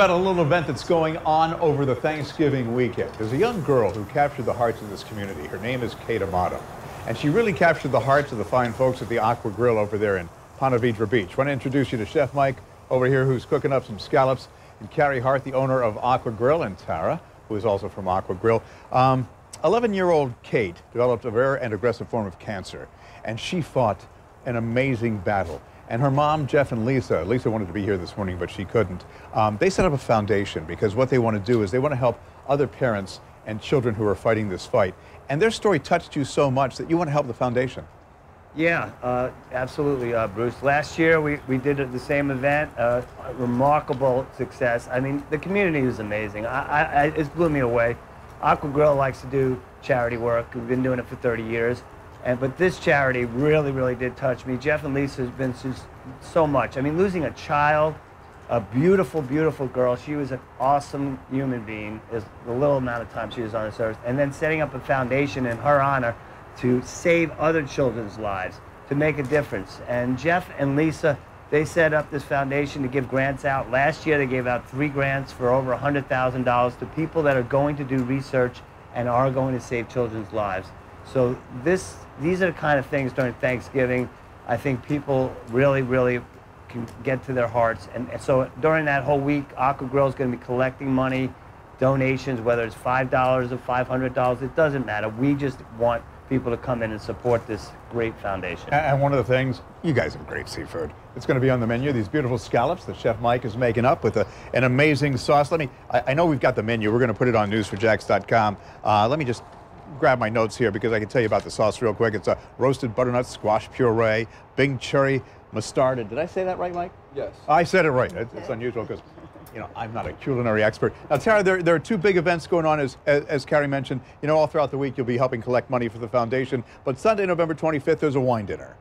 about a little event that's going on over the Thanksgiving weekend. There's a young girl who captured the hearts of this community. Her name is Kate Amato. And she really captured the hearts of the fine folks at the Aqua Grill over there in Ponte Vedra Beach. I want to introduce you to Chef Mike over here who's cooking up some scallops, and Carrie Hart, the owner of Aqua Grill, and Tara, who is also from Aqua Grill. Um, 11-year-old Kate developed a rare and aggressive form of cancer, and she fought an amazing battle. And her mom, Jeff and Lisa, Lisa wanted to be here this morning, but she couldn't. Um, they set up a foundation because what they want to do is they want to help other parents and children who are fighting this fight. And their story touched you so much that you want to help the foundation. Yeah, uh, absolutely, uh, Bruce. Last year we, we did the same event, uh, remarkable success. I mean, the community was amazing. I, I, it blew me away. Aqua Grill likes to do charity work. We've been doing it for 30 years. And, but this charity really, really did touch me. Jeff and Lisa has been so, so much. I mean, losing a child, a beautiful, beautiful girl. She was an awesome human being, is the little amount of time she was on this earth. And then setting up a foundation in her honor to save other children's lives, to make a difference. And Jeff and Lisa, they set up this foundation to give grants out. Last year, they gave out three grants for over $100,000 to people that are going to do research and are going to save children's lives. So this, these are the kind of things during Thanksgiving I think people really, really can get to their hearts. And so during that whole week, Aqua Grill is going to be collecting money, donations, whether it's $5 or $500, it doesn't matter. We just want people to come in and support this great foundation. And one of the things, you guys have great seafood. It's going to be on the menu, these beautiful scallops that Chef Mike is making up with a, an amazing sauce. Let me, I, I, know we've got the menu. We're going to put it on news4jax.com. Uh, let me just grab my notes here because I can tell you about the sauce real quick. It's a roasted butternut squash puree, Bing cherry mustard. Did I say that right, Mike? Yes. I said it right. It's, it's unusual because, you know, I'm not a culinary expert. Now, Tara, there, there are two big events going on, as, as, as Carrie mentioned. You know, all throughout the week, you'll be helping collect money for the foundation. But Sunday, November 25th, there's a wine dinner.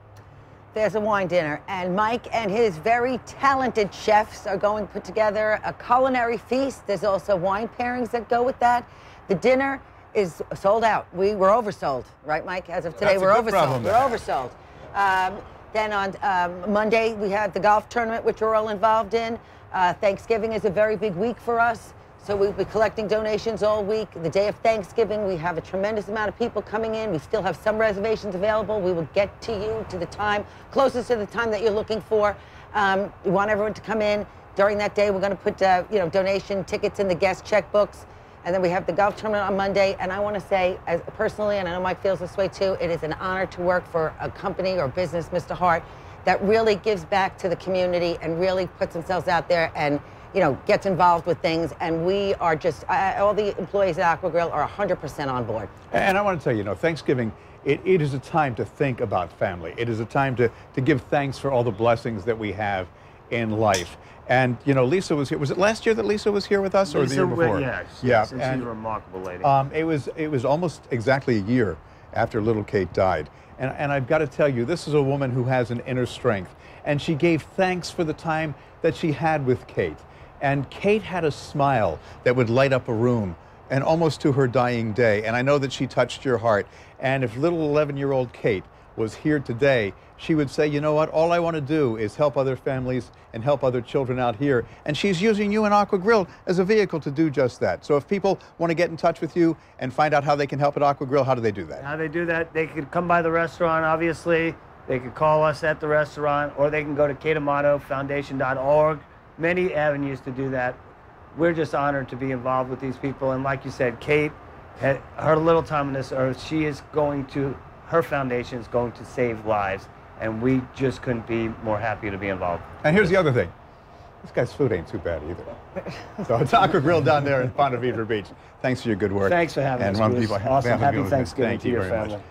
There's a wine dinner, and Mike and his very talented chefs are going to put together a culinary feast. There's also wine pairings that go with that. The dinner is sold out. We were oversold, right, Mike? As of today, That's we're oversold. We're oversold. Um, then on um, Monday, we have the golf tournament, which we're all involved in. Uh, Thanksgiving is a very big week for us. So we'll be collecting donations all week. The day of Thanksgiving, we have a tremendous amount of people coming in. We still have some reservations available. We will get to you to the time, closest to the time that you're looking for. Um, we want everyone to come in. During that day, we're going to put uh, you know donation tickets in the guest checkbooks. And then we have the golf tournament on Monday. And I want to say, as personally, and I know Mike feels this way too, it is an honor to work for a company or business, Mr. Hart, that really gives back to the community and really puts themselves out there and you know gets involved with things. And we are just all the employees at Aqua Grill are 100% on board. And I want to tell you, you know, Thanksgiving. It, it is a time to think about family. It is a time to, to give thanks for all the blessings that we have in life. And you know, Lisa was here. Was it last year that Lisa was here with us, or Lisa, the year before? Yes, yeah. Yes, and, she's a remarkable lady. Um, it was it was almost exactly a year after little Kate died, and and I've got to tell you, this is a woman who has an inner strength, and she gave thanks for the time that she had with Kate, and Kate had a smile that would light up a room. And almost to her dying day. And I know that she touched your heart. And if little 11 year old Kate was here today, she would say, you know what, all I want to do is help other families and help other children out here. And she's using you and Aqua Grill as a vehicle to do just that. So if people want to get in touch with you and find out how they can help at Aqua Grill, how do they do that? How they do that, they could come by the restaurant, obviously. They could call us at the restaurant, or they can go to kateamatofoundation.org. Many avenues to do that. We're just honored to be involved with these people. And like you said, Kate, her little time on this earth, she is going to her foundation is going to save lives, and we just couldn't be more happy to be involved. And here's the other thing. This guy's food ain't too bad either. so Aqua Grill down there in Ponte Vedra Beach. Thanks for your good work. Thanks for having and us, Ron Bruce. Awesome. Happy Thanksgiving Thanksgiving Thank to you your very family. much.